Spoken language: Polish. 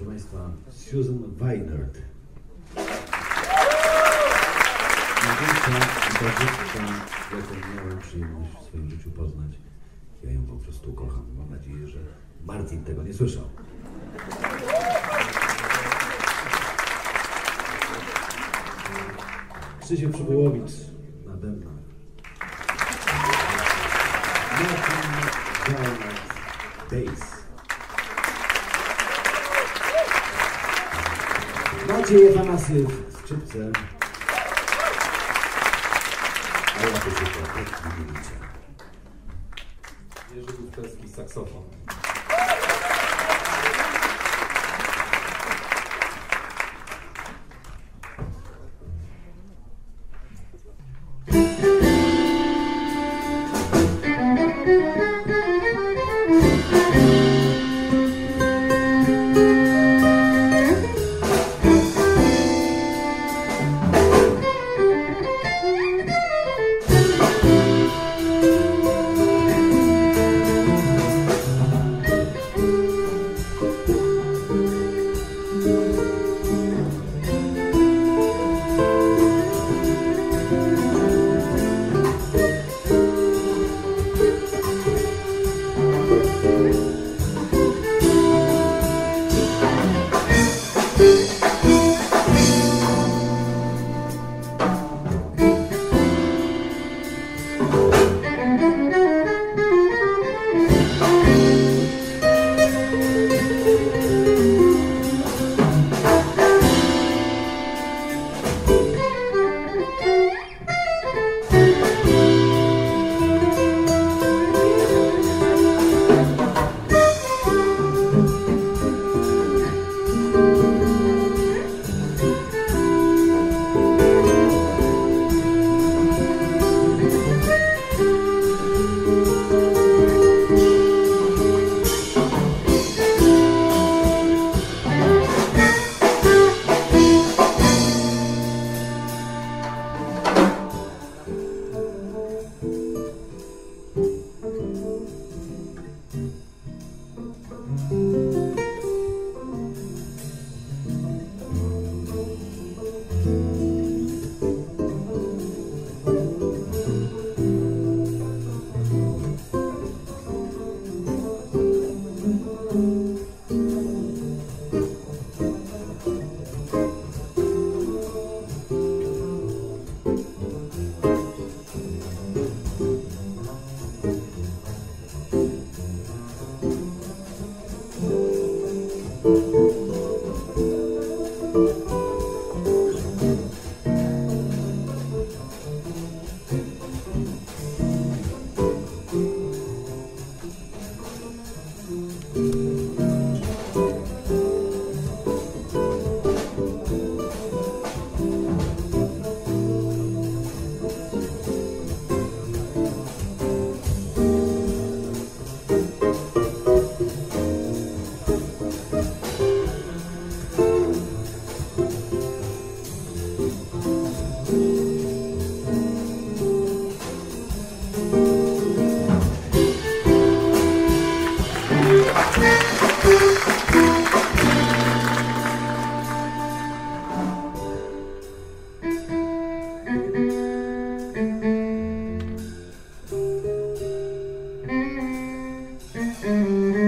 Proszę Państwa, Susan Weinert. Największa gitarzystka, jaką miałem przyjemność w swoim życiu poznać. Ja ją po prostu kocham. Mam nadzieję, że Martin tego nie słyszał. Krzysiek Przybyłowicz na bębnach. Martin Garnett, bass. Maciej Afanasyw, skrzypce. A ja to się. Jerzy Gutowski, saksofon. Música